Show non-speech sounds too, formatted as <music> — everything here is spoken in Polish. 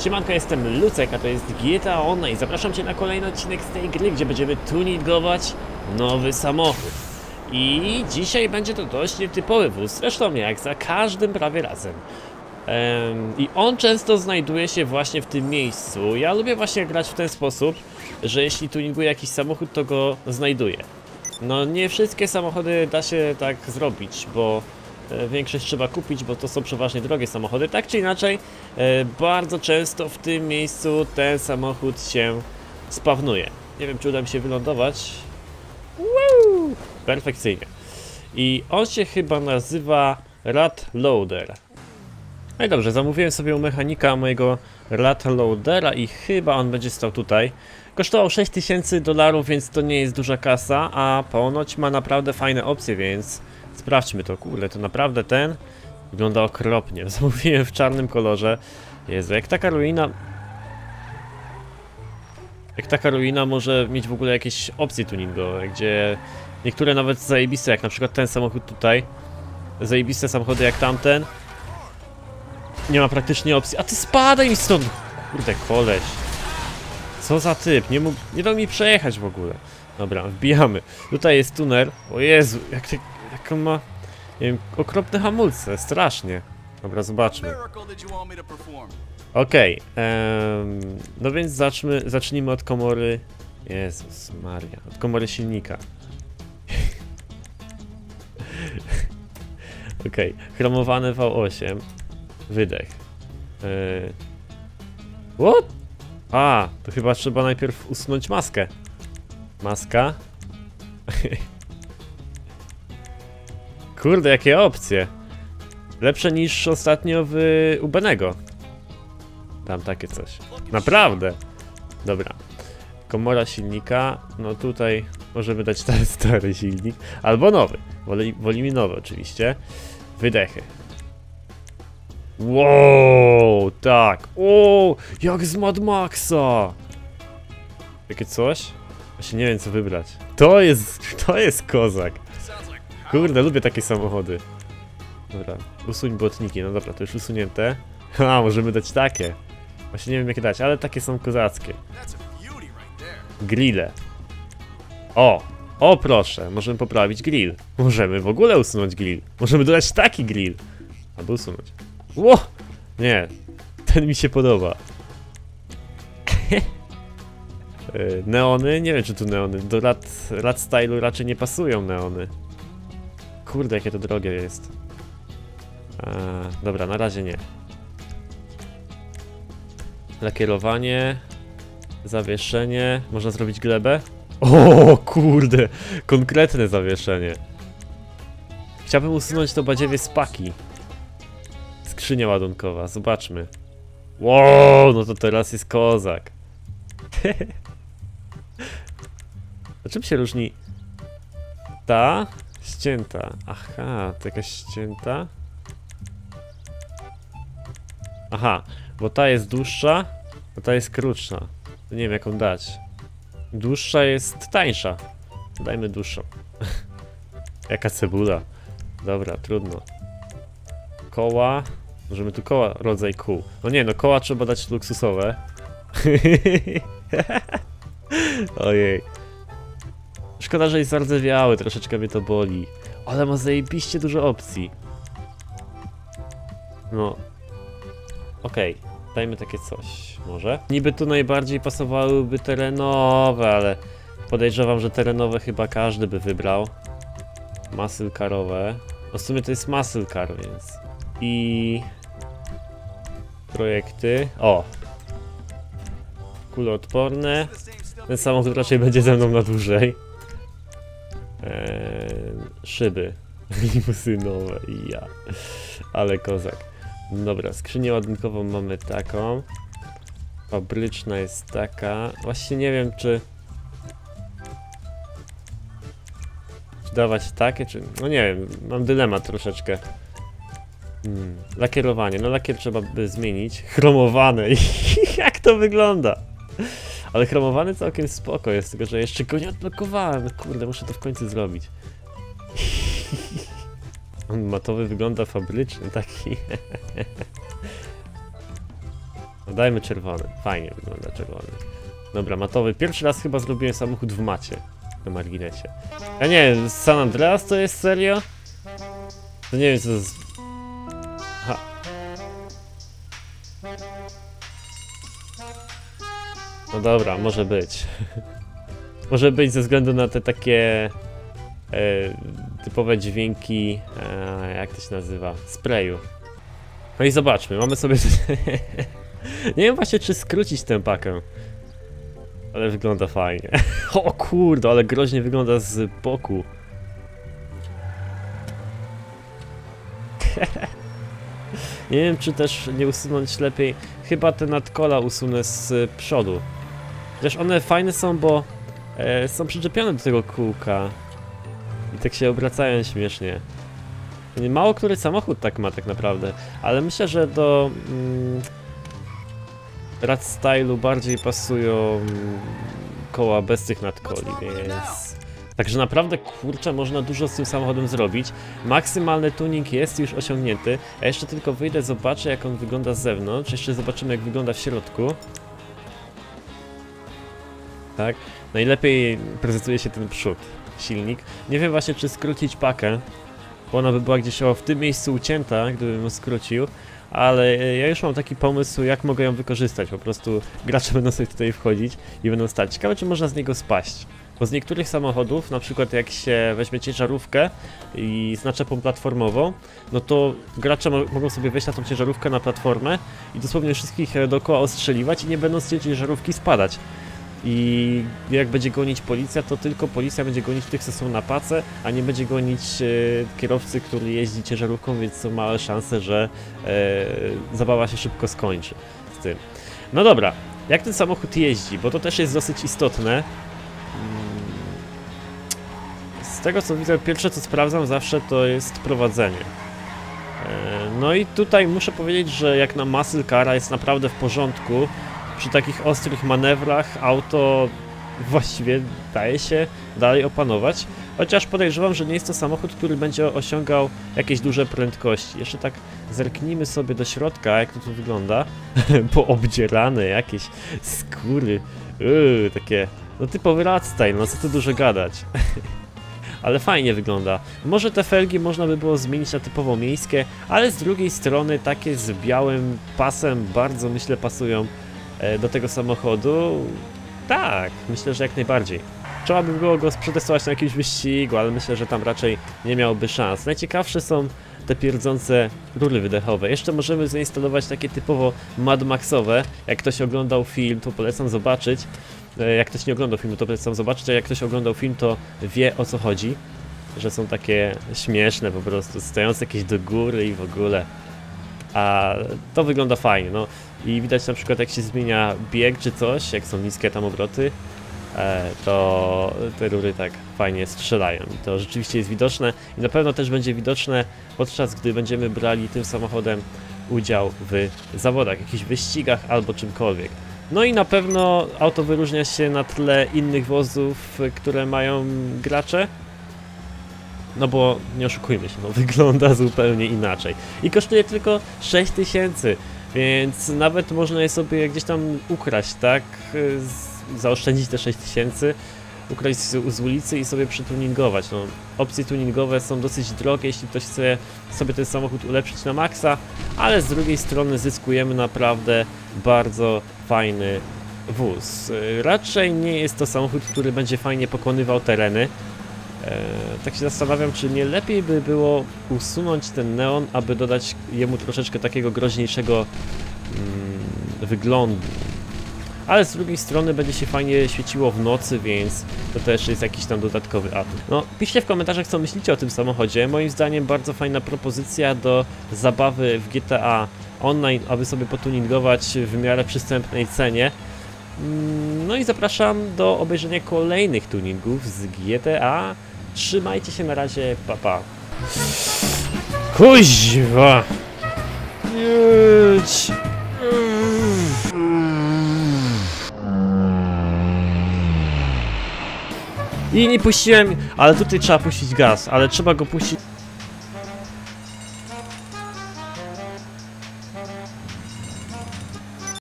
Siemanko, jestem Lucek, a to jest GTA Online. Zapraszam Cię na kolejny odcinek z tej gry, gdzie będziemy tuningować nowy samochód. I dzisiaj będzie to dość nietypowy wóz, zresztą jak za każdym prawie razem. Em, I on często znajduje się właśnie w tym miejscu. Ja lubię właśnie grać w ten sposób, że jeśli tuninguję jakiś samochód, to go znajduję. No nie wszystkie samochody da się tak zrobić, bo większość trzeba kupić, bo to są przeważnie drogie samochody. Tak czy inaczej, e, bardzo często w tym miejscu ten samochód się spawnuje. Nie wiem, czy uda mi się wylądować. Woo! Perfekcyjnie. I on się chyba nazywa Rat Loader. No i dobrze, zamówiłem sobie u mechanika mojego Rat Loadera i chyba on będzie stał tutaj. Kosztował 6000 dolarów, więc to nie jest duża kasa, a ponoć ma naprawdę fajne opcje, więc sprawdźmy to. Kurde, to naprawdę ten wygląda okropnie. <laughs> Zamówiłem w czarnym kolorze. Jezu, jak taka ruina... Jak taka ruina może mieć w ogóle jakieś opcje tuningowe, gdzie niektóre nawet zajebiste, jak na przykład ten samochód tutaj, zajebiste samochody jak tamten, nie ma praktycznie opcji. A ty spadaj mi stąd! Kurde, koleś. Co za typ? Nie mógł, nie dał mi przejechać w ogóle. Dobra, wbijamy. Tutaj jest tunel. O Jezu, jak, ty, jak on ma... Nie wiem, okropne hamulce, strasznie. Dobra, zobaczmy. Okej, em, no więc zacznijmy, zacznijmy od komory... Jezus Maria, od komory silnika. <laughs> Okej, chromowane V8. Wydech. Yy... What? A, to chyba trzeba najpierw usunąć maskę. Maska. <laughs> Kurde, jakie opcje. Lepsze niż ostatnio w Ubenego. Tam takie coś. Naprawdę. Dobra. Komora silnika. No tutaj możemy dać ten <laughs> stary silnik. Albo nowy. Woli, wolimy nowy oczywiście. Wydechy. Wow, tak. O, jak z Mad Maxa. Takie coś? Właśnie nie wiem co wybrać. To jest, to jest kozak. Kurde, lubię takie samochody. Dobra, usuń błotniki. No dobra, to już usunięte. <laughs> A, możemy dać takie. Właśnie nie wiem jakie dać, ale takie są kozackie. Grille. O! O proszę, możemy poprawić grill. Możemy w ogóle usunąć grill. Możemy dodać taki grill. Albo usunąć. Ło! Nie, ten mi się podoba. <laughs> E, neony? Nie wiem czy tu neony. Do lat, lat stylu raczej nie pasują neony. Kurde, jakie to drogie jest. Eee, dobra, na razie nie. Lakierowanie. Zawieszenie. Można zrobić glebę? O kurde, konkretne zawieszenie. Chciałbym usunąć to badziewie z paki. Skrzynia ładunkowa, zobaczmy. Wow, no to teraz jest kozak. <laughs> A czym się różni ta ścięta? Aha, to jakaś ścięta. Aha, bo ta jest dłuższa, a ta jest krótsza. Nie wiem jaką dać. Dłuższa jest tańsza. Dajmy dłuższą. <laughs> Jaka cebula. Dobra, trudno. Koła. Możemy tu koła, rodzaj kół. No nie, no koła trzeba dać luksusowe. <laughs> Ojej. Szkoda, że jest zardzewiały, troszeczkę mnie to boli. Ale ma zajebiście dużo opcji. No. Okej, dajmy takie coś, może. Niby tu najbardziej pasowałyby terenowe, ale podejrzewam, że terenowe chyba każdy by wybrał. Muscle carowe. No w sumie to jest muscle car, więc. I... Projekty. O! Kuloodporne. Ten samochód raczej będzie ze mną na dłużej. Eee, szyby <laughs> limuzynowe ja. Ale kozak. Dobra, skrzynię ładunkową mamy taką. Fabryczna jest taka. Właśnie nie wiem czy... Czy dawać takie, czy... No nie wiem, mam dylemat troszeczkę. Hmm. Lakierowanie, no lakier trzeba by zmienić. Chromowane, <laughs> jak to wygląda? Ale chromowany całkiem spoko jest, tylko że jeszcze go nie odblokowałem. Kurde, muszę to w końcu zrobić. <laughs> On matowy wygląda fabrycznie, taki. <laughs> No dajmy czerwony. Fajnie wygląda czerwony. Dobra, matowy. Pierwszy raz chyba zrobiłem samochód w macie. Na marginesie. Ja nie San Andreas to jest serio? To nie wiem co. No dobra, może być. <laughs> może być ze względu na te takie e, typowe dźwięki, e, jak to się nazywa, sprayu. No i zobaczmy, mamy sobie... <laughs> Nie wiem właśnie czy skrócić tę pakę. Ale wygląda fajnie. <laughs> O kurde, ale groźnie wygląda z boku. Nie wiem czy też nie usunąć lepiej. Chyba te nadkola usunę z przodu. Chociaż one fajne są, bo e, są przyczepione do tego kółka. I tak się obracają śmiesznie. Nie- Mało który samochód tak ma tak naprawdę, ale myślę, że do mm, rad stylu bardziej pasują mm, koła bez tych nadkoli, więc... Także naprawdę, kurczę, można dużo z tym samochodem zrobić. Maksymalny tuning jest już osiągnięty. Ja jeszcze tylko wyjdę, zobaczę jak on wygląda z zewnątrz. Jeszcze zobaczymy jak wygląda w środku. Tak. Najlepiej prezentuje się ten przód, silnik. Nie wiem właśnie czy skrócić pakę, bo ona by była gdzieś o w tym miejscu ucięta, gdybym ją skrócił. Ale ja już mam taki pomysł, jak mogę ją wykorzystać. Po prostu gracze <laughs> będą sobie tutaj wchodzić i będą stać. Ciekawe, czy można z niego spaść. Bo z niektórych samochodów, na przykład jak się weźmie ciężarówkę i z naczepą platformową, no to gracze mo mogą sobie wejść na tą ciężarówkę na platformę i dosłownie wszystkich e, dookoła ostrzeliwać i nie będą z ciężarówki spadać. I jak będzie gonić policja, to tylko policja będzie gonić tych, co są na pace, a nie będzie gonić e, kierowcy, który jeździ ciężarówką, więc są małe szanse, że e, zabawa się szybko skończy z tym. No dobra, jak ten samochód jeździ, bo to też jest dosyć istotne. Mm, Z tego co widzę, pierwsze co sprawdzam zawsze to jest prowadzenie. E, No i tutaj muszę powiedzieć, że jak na muscle cara jest naprawdę w porządku. Przy takich ostrych manewrach auto właściwie daje się dalej opanować. Chociaż podejrzewam, że nie jest to samochód, który będzie osiągał jakieś duże prędkości. Jeszcze tak zerknijmy sobie do środka, jak to tu wygląda. <laughs> Poobdzierane jakieś skóry. Yy, takie, no typowy rad style, no co tu dużo gadać. <laughs> ale fajnie wygląda. Może te felgi można by było zmienić na typowo miejskie, ale z drugiej strony takie z białym pasem bardzo myślę pasują do tego samochodu. Tak, myślę, że jak najbardziej. Trzeba by było go przetestować na jakimś wyścigu, ale myślę, że tam raczej nie miałby szans. Najciekawsze są te pierdzące rury wydechowe. Jeszcze możemy zainstalować takie typowo Mad Maxowe. Jak ktoś oglądał film, to polecam zobaczyć. E, Jak ktoś nie oglądał filmu, to polecam zobaczyć, a jak ktoś oglądał film, to wie o co chodzi. Że są takie śmieszne po prostu, stojące jakieś do góry i w ogóle. A to wygląda fajnie, no. I widać na przykład jak się zmienia bieg czy coś, jak są niskie tam obroty, e, to te rury tak fajnie strzelają. I to rzeczywiście jest widoczne i na pewno też będzie widoczne podczas gdy będziemy brali tym samochodem udział w zawodach, jakichś wyścigach albo czymkolwiek. No i na pewno auto wyróżnia się na tle innych wozów, które mają gracze. No bo nie oszukujmy się, no <laughs> wygląda zupełnie inaczej. I kosztuje tylko 6000, więc nawet można je sobie gdzieś tam ukraść, tak? Zaoszczędzić te 6000, ukraść z, ulicy i sobie przetuningować. No, opcje tuningowe są dosyć drogie, jeśli ktoś chce sobie ten samochód ulepszyć na maksa, ale z drugiej strony zyskujemy naprawdę bardzo fajny wóz. Raczej nie jest to samochód, który będzie fajnie pokonywał tereny. E, tak się zastanawiam, czy nie lepiej by było usunąć ten neon, aby dodać jemu troszeczkę takiego groźniejszego mm, wyglądu. Ale z drugiej strony będzie się fajnie świeciło w nocy, więc to też jest jakiś tam dodatkowy atut. No, piszcie w komentarzach, co myślicie o tym samochodzie. Moim zdaniem bardzo fajna propozycja do zabawy w GTA Online, aby sobie potuningować w miarę przystępnej cenie. Mm, No i zapraszam do obejrzenia kolejnych tuningów z GTA. Trzymajcie się na razie, papa. Pa. Kuźwa! Jedź! I nie puściłem, ale tutaj trzeba puścić gaz, ale trzeba go puścić